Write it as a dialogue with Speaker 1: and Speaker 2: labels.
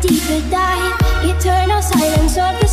Speaker 1: deeper dive, eternal silence of the